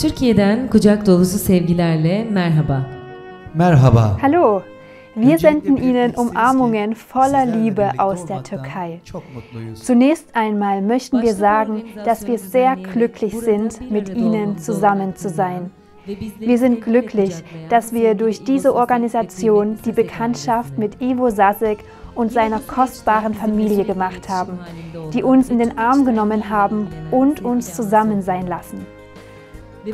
Türkiye'den kucak dolusu sevgilerle merhaba. Merhaba. Hallo, wir senden Ihnen Umarmungen voller Liebe aus der Türkei. Zunächst einmal möchten wir sagen, dass wir sehr glücklich sind, mit Ihnen zusammen zu sein. Wir sind glücklich, dass wir durch diese Organisation die Bekanntschaft mit Ivo Sasek und seiner kostbaren Familie gemacht haben, die uns in den Arm genommen haben und uns zusammen sein lassen.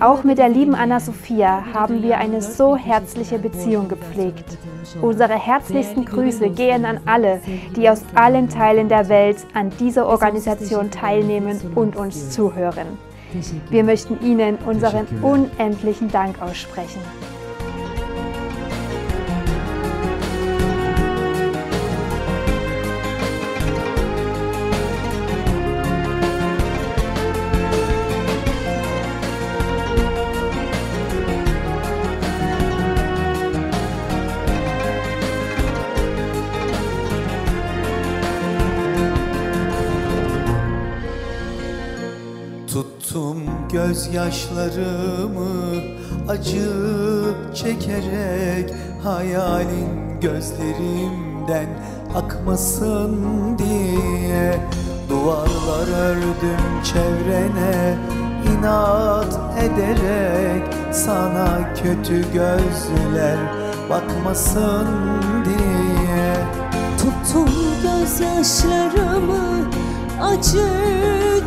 Auch mit der lieben Anna-Sophia haben wir eine so herzliche Beziehung gepflegt. Unsere herzlichsten Grüße gehen an alle, die aus allen Teilen der Welt an dieser Organisation teilnehmen und uns zuhören. Wir möchten Ihnen unseren unendlichen Dank aussprechen. Gözyaşlarımı acı çekerek Hayalin gözlerimden akmasın diye Duvarlar ördüm çevrene inat ederek Sana kötü gözler bakmasın diye. Tuttum gözyaşlarımı acı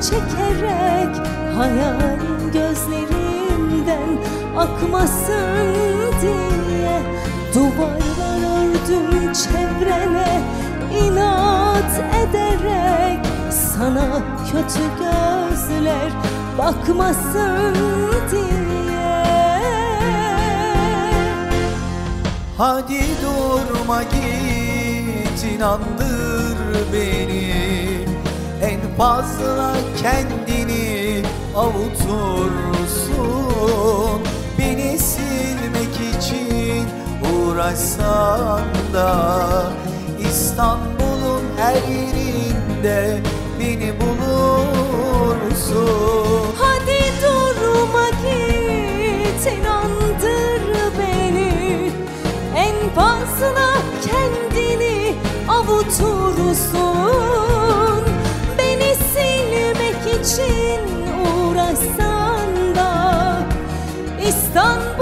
çekerek Hayalin gözlerimden akmasın diye Duvarlar ördüm çevrene inat ederek Sana kötü gözler bakmasın diye. Hadi durma git inandır beni. En fazla kendini avutursun. Beni silmek için uğraşsan da İstanbul'un her yerinde beni bulursun. Hadi durma git inandır beni. En fazla kendini avutursun. Beni silmek için uğraşsan da İstanbul'un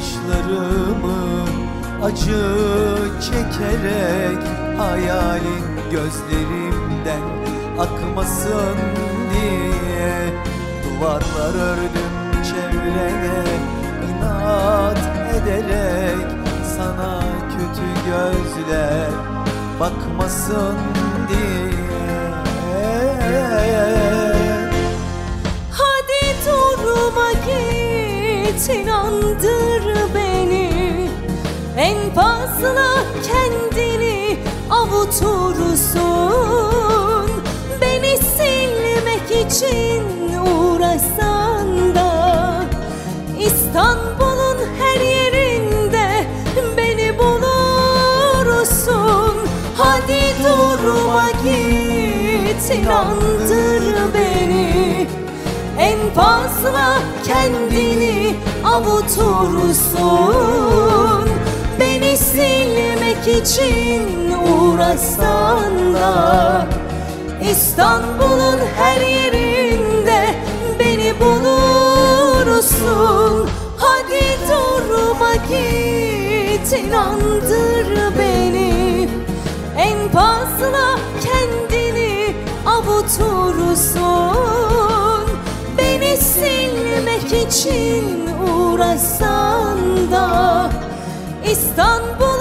gözyaşlarımı acı çekerek Hayalin gözlerimden akmasın diye Duvarlar ördüm çevrene inat ederek Sana kötü gözler bakmasın diye git inandır beni. En fazla kendini avutursun. Beni silmek için uğraşsan da İstanbul'un her yerinde beni bulursun. Hadi durma git inandır beni. En fazla kendini avutursun. Beni silmek için uğraşsan da İstanbul'un her yerinde beni bulursun. Hadi durma git inandır beni. En fazla kendini avutursun uğraşsan da yeri